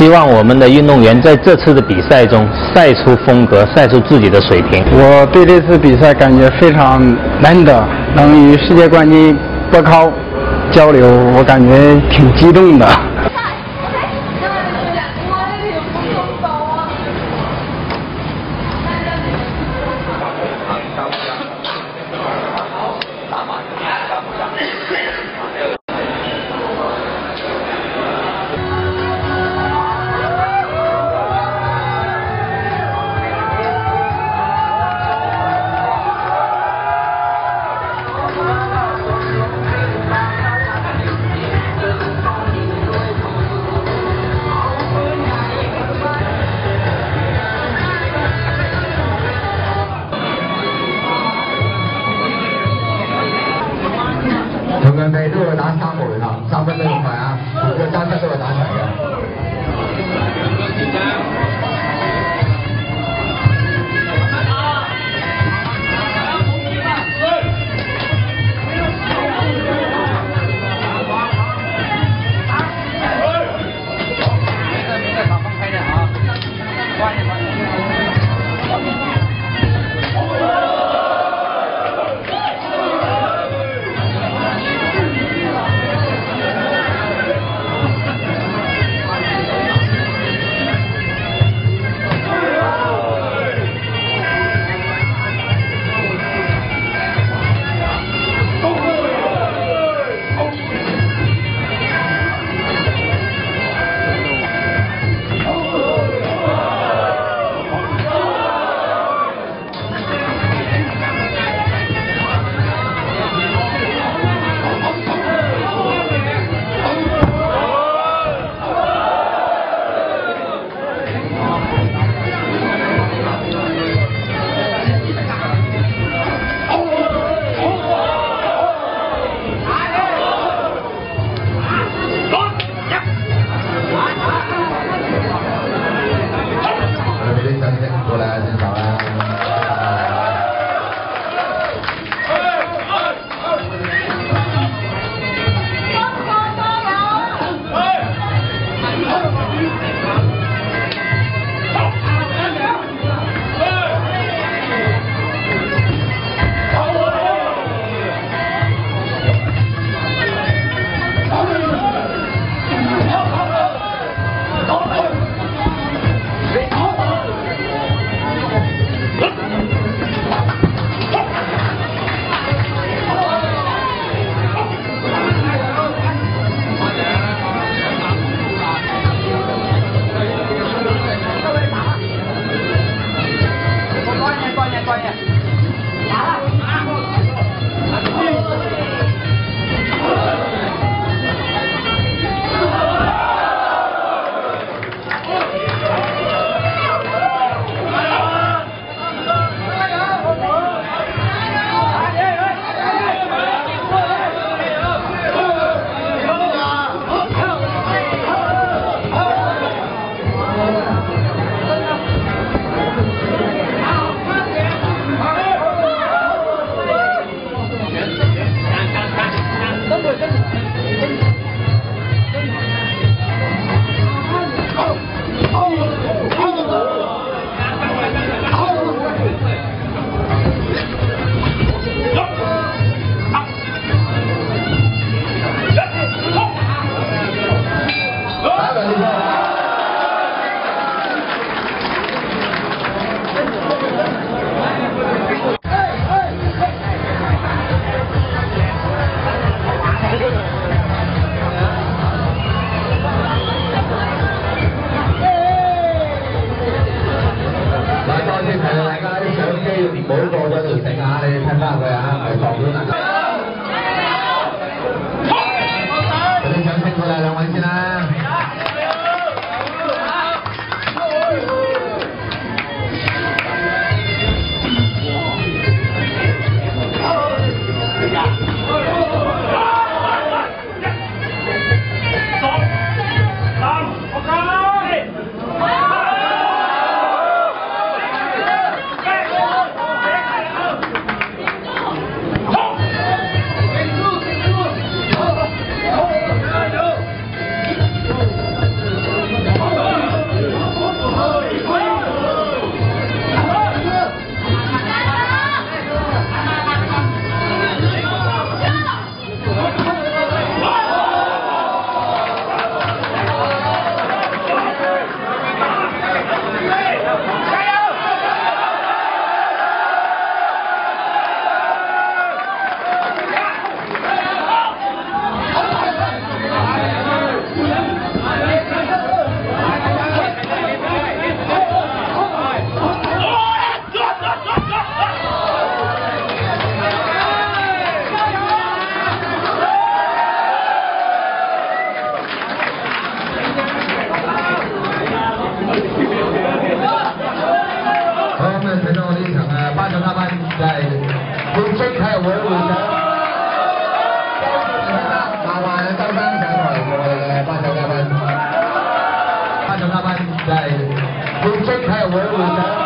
希望我们的运动员在这次的比赛中赛出风格，赛出自己的水平。我对这次比赛感觉非常难得，能与世界冠军波康交流，我感觉挺激动的。过来，正常。California. เยอะนะเพราะฉะนั้นเป็นเวลารางวัล Saya